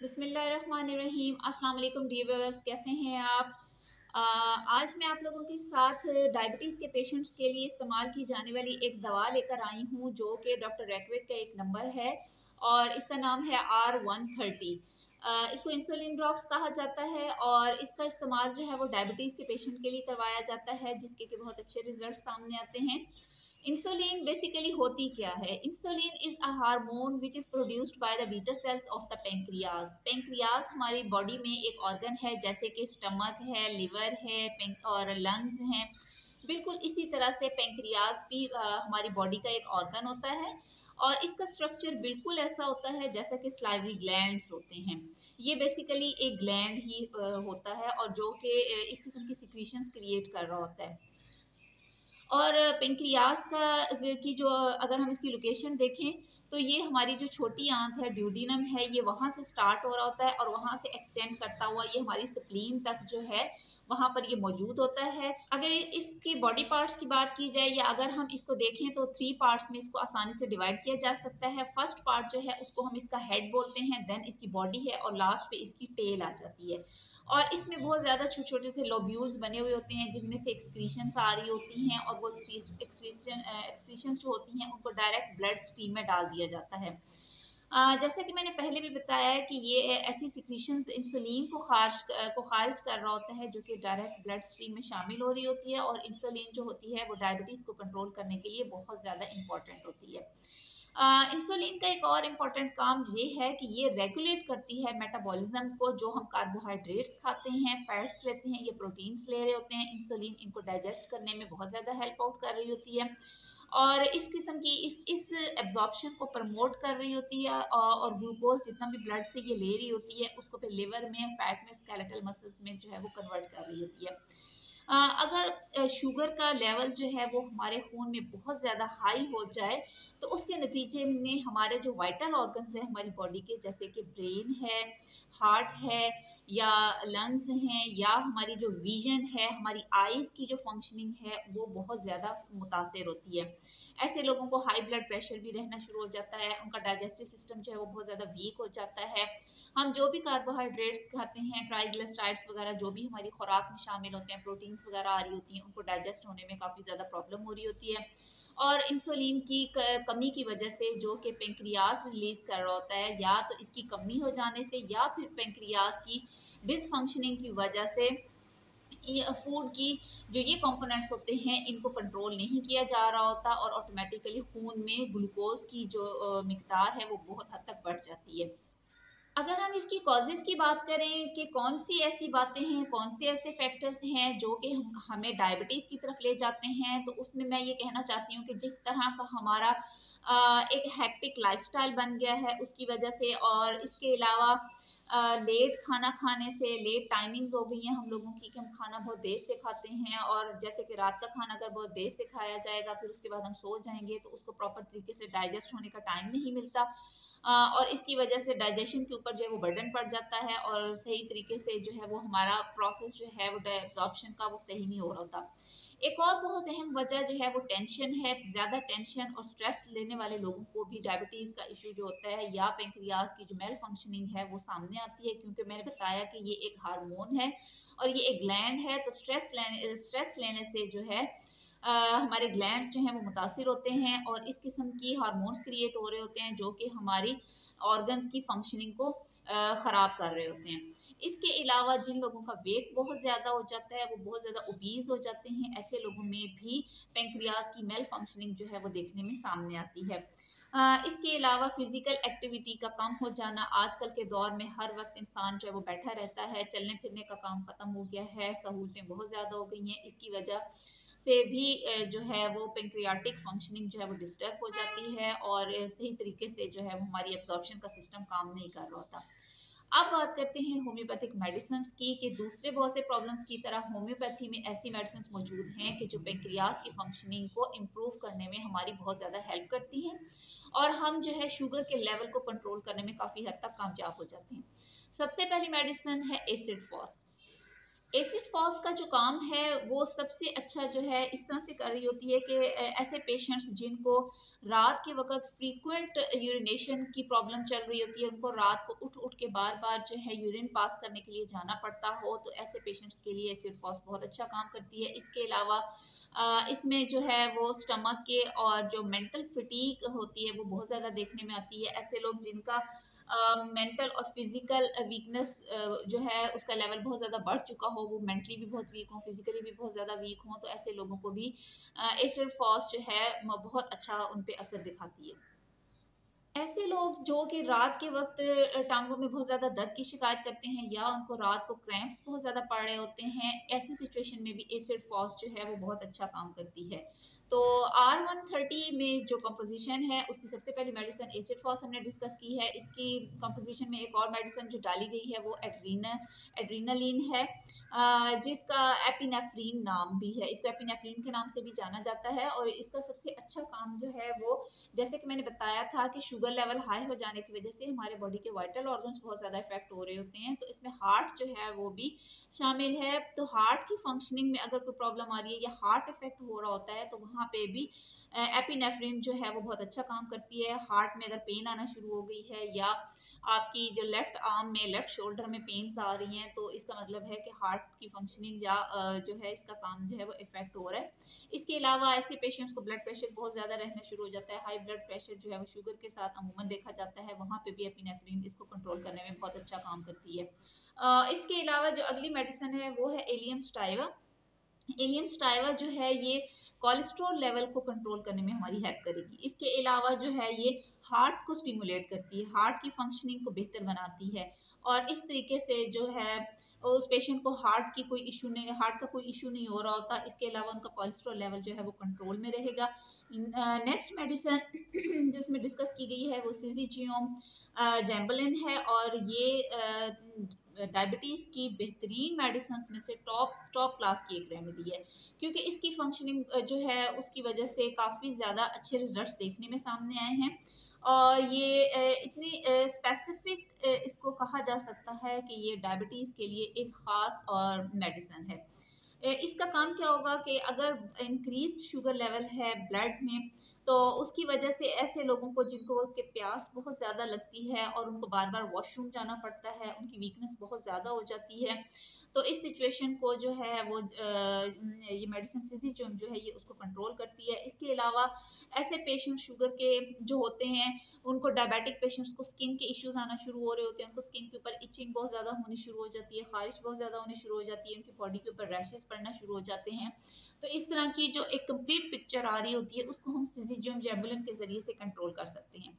बिसमीम वालेकुम डी व्यवर्स कैसे हैं आप? आ, आज मैं आप लोगों के साथ डायबिटीज़ के पेशेंट्स के लिए इस्तेमाल की जाने वाली एक दवा लेकर आई हूँ जो कि डॉक्टर रेकविक का एक नंबर है और इसका नाम है आर वन थर्टी। इसको इंसुलिन ड्रॉप्स कहा जाता है और इसका इस्तेमाल जो है वो डायबिटीज़ के पेशेंट के लिए करवाया जाता है जिसके कि बहुत अच्छे रिज़ल्ट सामने आते हैं। इंसुलिन बेसिकली होती क्या है? Insulin is a hormone which is produced by the beta cells of the pancreas pancreas हमारी बॉडी में एक ऑर्गन है, जैसे कि स्टमक है लिवर है और लंग्स हैं। बिल्कुल इसी तरह से पेंक्रियाज भी हमारी बॉडी का एक ऑर्गन होता है। और इसका स्ट्रक्चर बिल्कुल ऐसा होता है जैसा कि स्लाइवरी ग्लैंड्स होते हैं। ये बेसिकली एक ग्लैंड ही होता है और जो कि इस किस्म की सिक्रीशंस क्रिएट कर रहा होता है। और पेंक्रियास का की जो, अगर हम इसकी लोकेशन देखें तो ये हमारी जो छोटी आंत है ड्यूडिनम है, ये वहाँ से स्टार्ट हो रहा होता है और वहाँ से एक्सटेंड करता हुआ ये हमारी स्प्लीन तक जो है, वहाँ पर ये मौजूद होता है। अगर इसके बॉडी पार्ट्स की बात की जाए या अगर हम इसको देखें तो थ्री पार्ट्स में इसको आसानी से डिवाइड किया जा सकता है। फ़र्स्ट पार्ट जो है, उसको हम इसका हेड बोलते हैं देन इसकी बॉडी है और लास्ट पे इसकी टेल आ जाती है। और इसमें बहुत ज़्यादा छोटे छोटे से लोब्यूल्स बने हुए होते हैं, जिनमें से एक्सक्रीशन आ रही होती हैं और वो एक्सक्रीशन एक्सक्रीशन जो होती हैं, उनको डायरेक्ट ब्लड स्ट्रीम में डाल दिया जाता है। जैसा कि मैंने पहले भी बताया है कि ये ऐसी सिक्रीशन इंसुलिन को खारिज को खारिज कर रहा होता है जो कि डायरेक्ट ब्लड स्ट्रीम में शामिल हो रही होती है और इंसुलिन जो होती है वो डायबिटीज़ को कंट्रोल करने के लिए बहुत ज़्यादा इंपॉर्टेंट होती है। इंसुलिन का एक और इंपॉर्टेंट काम ये है कि ये रेगुलेट करती है मेटाबॉलिज्म को, जो हम कार्बोहाइड्रेट्स खाते हैं फैट्स लेते हैं, ये प्रोटीन्स ले रहे होते हैं। इंसुलिन इनको डाइजेस्ट करने में बहुत ज़्यादा हेल्प आउट कर रही होती है। और इस किस्म की, इस इस एब्जॉर्प्शन को प्रमोट कर रही होती है और ग्लूकोज जितना भी ब्लड से ये ले रही होती है, उसको फिर लिवर में फैट में स्केलेटल मसल्स में जो है वो कन्वर्ट कर रही होती है। अगर शुगर का लेवल जो है वो हमारे खून में बहुत ज़्यादा हाई हो जाए तो उसके नतीजे में हमारे जो वाइटल ऑर्गन्स हैं हमारी बॉडी के, जैसे कि ब्रेन है हार्ट है, या लंग्स हैं, या हमारी जो विजन है, हमारी आइज़ की जो फंक्शनिंग है, वो बहुत ज़्यादा मुतासर होती है। ऐसे लोगों को हाई ब्लड प्रेशर भी रहना शुरू हो जाता है, उनका डाइजेस्टिव सिस्टम जो है वो बहुत ज़्यादा वीक हो जाता है हम जो भी कार्बोहाइड्रेट्स खाते हैं ट्राइग्लिसराइड्स वगैरह जो भी हमारी खुराक में शामिल होते हैं प्रोटीन्स वगैरह आ रही होती हैं, उनको डाइजेस्ट होने में काफ़ी ज़्यादा प्रॉब्लम हो रही होती है। और इंसुलिन की कमी की वजह से जो कि पेंक्रियाज रिलीज़ कर रहा होता है, या तो इसकी कमी हो जाने से, या फिर पेंक्रियाज की डिसफंक्शनिंग की वजह से फ़ूड की जो ये कंपोनेंट्स होते हैं, इनको कंट्रोल नहीं किया जा रहा होता और ऑटोमेटिकली खून में ग्लूकोज की जो मकदार है, वो बहुत हद तक बढ़ जाती है। अगर हम इसकी कॉजेज़ की बात करें कि कौन सी ऐसी बातें हैं कौन से ऐसे फैक्टर्स हैं जो कि हम, हमें डायबिटीज़ की तरफ़ ले जाते हैं तो उसमें मैं ये कहना चाहती हूँ कि जिस तरह का हमारा एक हैक्टिक लाइफस्टाइल बन गया है, उसकी वजह से और इसके अलावा लेट खाना खाने से लेट टाइमिंग्स हो गई हैं हम लोगों की कि हम खाना बहुत देर से खाते हैं और जैसे कि रात का खाना अगर बहुत देर से खाया जाएगा, फिर उसके बाद हम सो जाएँगे तो उसको प्रॉपर तरीके से डाइजेस्ट होने का टाइम नहीं मिलता। और इसकी वजह से डाइजेशन के ऊपर जो है वो बर्डन पड़ जाता है और सही तरीके से जो है वो हमारा प्रोसेस जो है वो एब्जॉर्प्शन का वो सही नहीं हो रहा होता। एक और बहुत अहम वजह जो है वो टेंशन है, ज़्यादा टेंशन और स्ट्रेस लेने वाले लोगों को भी डायबिटीज़ का इशू जो होता है या पेंक्रियाज की जो मेल फंक्शनिंग है वो सामने आती है क्योंकि मैंने बताया कि ये एक हार्मोन है और ये एक ग्लैंड है तो स्ट्रेस लेने स्ट्रेस लेने से जो है हमारे ग्लैंड्स जो हैं वो मुतासर होते हैं और इस किस्म की हार्मोन्स क्रिएट हो रहे होते हैं जो कि हमारी ऑर्गन्स की फंक्शनिंग को ख़राब कर रहे होते हैं। इसके अलावा जिन लोगों का वेट बहुत ज़्यादा हो जाता है, वो बहुत ज़्यादा ओबीज हो जाते हैं, ऐसे लोगों में भी पेंक्रियाज की मेल फंक्शनिंग जो है वो देखने में सामने आती है। इसके अलावा फ़िज़िकल एक्टिविटी का कम हो जाना, आजकल के दौर में हर वक्त इंसान जो है वो बैठा रहता है चलने फिरने का काम ख़त्म हो गया है, सहूलतें बहुत ज़्यादा हो गई हैं, इसकी वजह से भी जो है वो पेंक्रियाटिक फंक्शनिंग जो है वो डिस्टर्ब हो जाती है और सही तरीके से जो है हमारी एब्जॉर्प्शन का सिस्टम काम नहीं कर रहा होता। अब बात करते हैं होम्योपैथिक मेडिसिन की कि दूसरे बहुत से प्रॉब्लम्स की तरह होम्योपैथी में ऐसी मेडिसिन मौजूद हैं कि जो पेंक्रियाज की फंक्शनिंग को इम्प्रूव करने में हमारी बहुत ज़्यादा हेल्प करती हैं और हम जो है शुगर के लेवल को कंट्रोल करने में काफ़ी हद तक कामयाब हो जाते हैं। सबसे पहली मेडिसिन है एसिड फॉस एसिड फॉस का जो काम है, वो सबसे अच्छा जो है इस तरह से कर रही होती है कि ऐसे पेशेंट्स जिनको रात के वक्त फ्रीक्वेंट यूरिनेशन की प्रॉब्लम चल रही होती है, उनको रात को उठ उठ के बार बार जो है यूरिन पास करने के लिए जाना पड़ता हो तो ऐसे पेशेंट्स के लिए एसिड फॉस बहुत अच्छा काम करती है। इसके अलावा इसमें जो है वो स्टमक के और जो मेंटल फिटीक होती है, वो बहुत ज़्यादा देखने में आती है। ऐसे लोग जिनका मेंटल और फ़िज़िकल वीकनेस जो है, उसका लेवल बहुत ज़्यादा बढ़ चुका हो, वो मेंटली भी बहुत वीक हो फिजिकली भी बहुत ज़्यादा वीक हो तो ऐसे लोगों को भी एसिड फॉस जो है बहुत अच्छा उन पर असर दिखाती है। ऐसे लोग जो कि रात के वक्त टांगों में बहुत ज़्यादा दर्द की शिकायत करते हैं या उनको रात को क्रैम्प्स बहुत ज़्यादा पड़ रहे होते हैं, ऐसी सिचुएशन में भी एसिड फॉस जो है, वो बहुत अच्छा काम करती है। तो आर वन थर्टी में जो कंपोजिशन है, उसकी सबसे पहली मेडिसिन एसिड फॉस हमने डिस्कस की है। इसकी कंपोजिशन में एक और मेडिसिन जो डाली गई है, वो एड्रीना एड्रीनालिन है। जिसका एपिनेफ्रीन नाम भी है। इसको एपिनेफ्रीन के नाम से भी जाना जाता है और इसका सबसे अच्छा काम जो है वो, जैसे कि मैंने बताया था कि शुगर लेवल हाई हो जाने की वजह से हमारे बॉडी के वाइटल ऑर्गन्स बहुत ज़्यादा इफ़ेक्ट हो रहे होते हैं। तो इसमें हार्ट जो है वो भी शामिल है। तो हार्ट की फंक्शनिंग में अगर कोई प्रॉब्लम आ रही है या हार्ट इफ़ेक्ट हो रहा होता है तो वहाँ पे भी एपिनेफ्रिन जो है वो बहुत अच्छा काम करती है। हार्ट में अगर पेन आना शुरू हो गई है या आपकी जो लेफ़्ट आर्म में लेफ़्ट शोल्डर में पेन्स आ रही हैं तो इसका मतलब है कि हार्ट की फंक्शनिंग या जो है इसका काम जो है वो इफ़ेक्ट हो रहा है। इसके अलावा ऐसे पेशेंट्स को ब्लड प्रेशर बहुत ज़्यादा रहना शुरू हो जाता है। हाई ब्लड प्रेशर जो है वो शुगर के साथ अमूमन देखा जाता है। वहाँ पे भी एपिनेफ्रिन इसको कंट्रोल करने में बहुत अच्छा काम करती है। इसके अलावा जो अगली मेडिसिन है वो है एलियम स्टाइवा। एलियम स्टाइवा जो है ये कोलेस्ट्रॉल लेवल को कंट्रोल करने में हमारी हेल्प करेगी। इसके अलावा जो है ये हार्ट को स्टिमुलेट करती है, हार्ट की फंक्शनिंग को बेहतर बनाती है और इस तरीके से जो है उस पेशेंट को हार्ट की कोई इशू नहीं, हार्ट का कोई इशू नहीं हो रहा होता। इसके अलावा उनका कोलेस्ट्रॉल लेवल जो है वो कंट्रोल में रहेगा। नेक्स्ट मेडिसिन जो इसमें डिस्कस की गई है वो सीजीजियोम जैम्बलिन है और ये डायबिटीज़ की बेहतरीन मेडिसन में से टॉप टॉप क्लास की एक रेमेडी है। क्योंकि इसकी फंक्शनिंग जो है, उसकी वजह से काफ़ी ज़्यादा अच्छे रिजल्ट्स देखने में सामने आए हैं। और ये इतनी स्पेसिफिक इसको कहा जा सकता है कि ये डायबिटीज़ के लिए एक ख़ास और मेडिसन है। इसका काम क्या होगा कि अगर इंक्रीज शुगर लेवल है ब्लड में तो उसकी वजह से ऐसे लोगों को जिनको के प्यास बहुत ज़्यादा लगती है और उनको बार बार वॉशरूम जाना पड़ता है, उनकी वीकनेस बहुत ज़्यादा हो जाती है तो इस सिचुएशन को जो है वो ये मेडिसिन सिजिजम जो है ये उसको कंट्रोल करती है। इसके अलावा ऐसे पेशेंट शुगर के जो होते हैं, उनको डायबिटिक पेशेंट्स को स्किन के इश्यूज़ आना शुरू हो रहे होते हैं, उनको स्किन के ऊपर इचिंग बहुत ज़्यादा होनी शुरू हो जाती है, खारिश बहुत ज़्यादा होनी शुरू हो जाती है, उनकी बॉडी के ऊपर रैशेज पड़ना शुरू हो जाते हैं। तो इस तरह की जो एक कंप्लीट पिक्चर आ रही होती है, उसको हम सिजिजम जेबुलन के ज़रिए से कंट्रोल कर सकते हैं।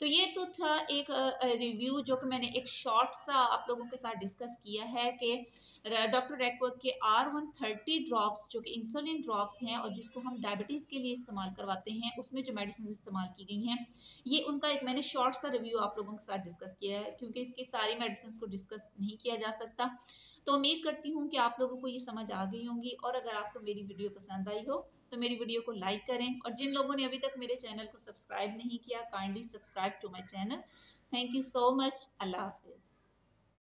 तो ये तो था एक रिव्यू जो कि मैंने एक शॉर्ट सा आप लोगों के साथ डिस्कस किया है कि डॉक्टर रैकवर्क के आर वन थर्टी ड्रॉप्स जो कि इंसुलिन ड्रॉप्स हैं और जिसको हम डायबिटीज़ के लिए इस्तेमाल करवाते हैं, उसमें जो मेडिसिन इस्तेमाल की गई हैं, ये उनका एक मैंने शॉर्ट सा रिव्यू आप लोगों के साथ डिस्कस किया है, क्योंकि इसकी सारी मेडिसिन को डिस्कस नहीं किया जा सकता। तो उम्मीद करती हूँ कि आप लोगों को ये समझ आ गई होंगी और अगर आपको मेरी वीडियो पसंद आई हो तो मेरी वीडियो को लाइक करें। और जिन लोगों ने अभी तक मेरे चैनल को सब्सक्राइब नहीं किया kindly subscribe to my channel thank you so much अल्लाह हाफिज़।